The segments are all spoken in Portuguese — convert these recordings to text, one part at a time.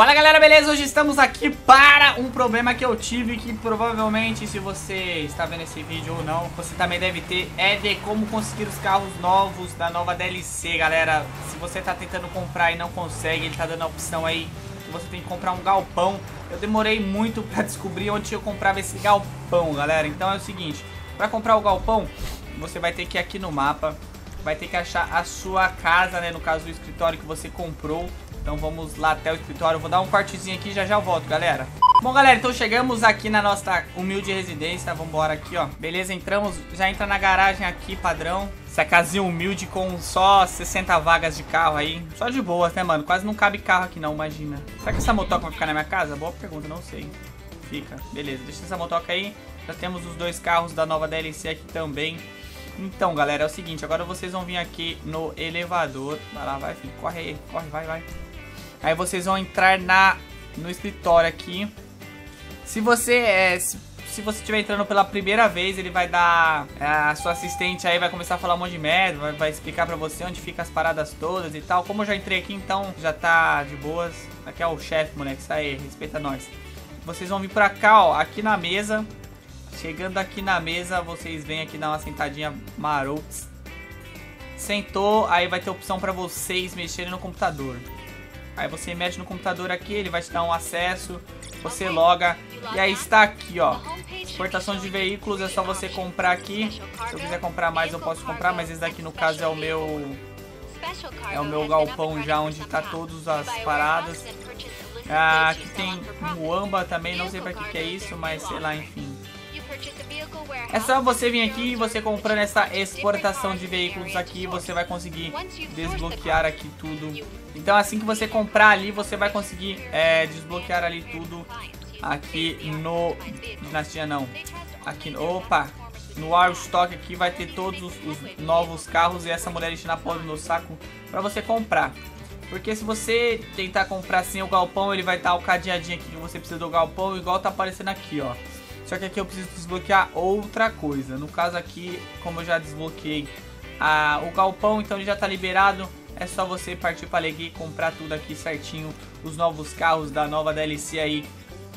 Fala galera, beleza? Hoje estamos aqui para um problema que eu tive que provavelmente se você está vendo esse vídeo ou não, você também deve ter, é de como conseguir os carros novos da nova DLC, galera. Se você está tentando comprar e não consegue, ele está dando a opção aí que você tem que comprar um galpão. Eu demorei muito para descobrir onde eu comprava esse galpão, galera. Então é o seguinte, para comprar o galpão, você vai ter que ir aqui no mapa, vai ter que achar a sua casa, né, no caso do escritório que você comprou. Então vamos lá até o escritório. Vou dar um cortezinho aqui e já já volto, galera. Bom, galera, então chegamos aqui na nossa humilde residência. Vambora aqui, ó. Beleza, entramos. Já entra na garagem aqui, padrão. Essa casinha humilde com só 60 vagas de carro aí. Só de boas, né, mano? Quase não cabe carro aqui não, imagina. Será que essa motoca vai ficar na minha casa? Boa pergunta, não sei. Fica. Beleza, deixa essa motoca aí. Já temos os dois carros da nova DLC aqui também. Então, galera, é o seguinte. Agora vocês vão vir aqui no elevador. Vai lá, vai, filho. Corre aí. Corre, vai, vai. Aí vocês vão entrar na, no escritório aqui. Se você é, se, se você estiver entrando pela primeira vez, ele vai dar é, a sua assistente aí vai começar a falar um monte de merda, vai, vai explicar pra você onde fica as paradas todas e tal. Como eu já entrei aqui, então já tá de boas. Aqui é o chefe, moleque, isso aí, respeita nós. Vocês vão vir pra cá, ó, aqui na mesa. Chegando aqui na mesa, vocês vêm aqui dar uma sentadinha marotos. Sentou, aí vai ter opção pra vocês mexerem no computador. Aí você mexe no computador aqui, ele vai te dar um acesso, você loga. E aí está aqui, ó. Exportação de veículos, é só você comprar aqui. Se eu quiser comprar mais, eu posso comprar, mas esse daqui no caso é o meu... É o meu galpão já, onde tá todas as paradas. Ah, aqui tem Muamba também, não sei pra que que é isso, mas sei lá, enfim. É só você vir aqui e você comprando essa exportação de veículos aqui, você vai conseguir desbloquear aqui tudo. Então assim que você comprar ali, você vai conseguir é, desbloquear ali tudo aqui no... Dinastia não. Aqui, opa! No War Stock aqui vai ter todos os, os novos carros e essa mulher enchendo a porra no saco pra você comprar. Porque se você tentar comprar sem o galpão, ele vai estar o cadeadinho aqui que você precisa do galpão, igual tá aparecendo aqui, ó. Só que aqui eu preciso desbloquear outra coisa. No caso aqui, como eu já desbloqueei a, o galpão, então ele já está liberado. É só você partir para a e comprar tudo aqui certinho. Os novos carros da nova DLC aí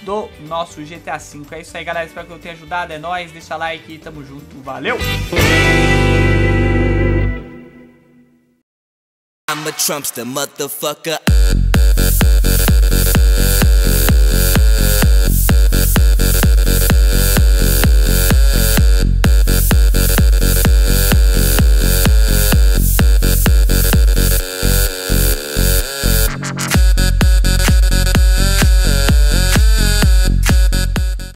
do nosso GTA V. É isso aí, galera. Espero que eu tenha ajudado. É nóis. Deixa like tamo junto. Valeu! I'm a Trumpster, motherfucker.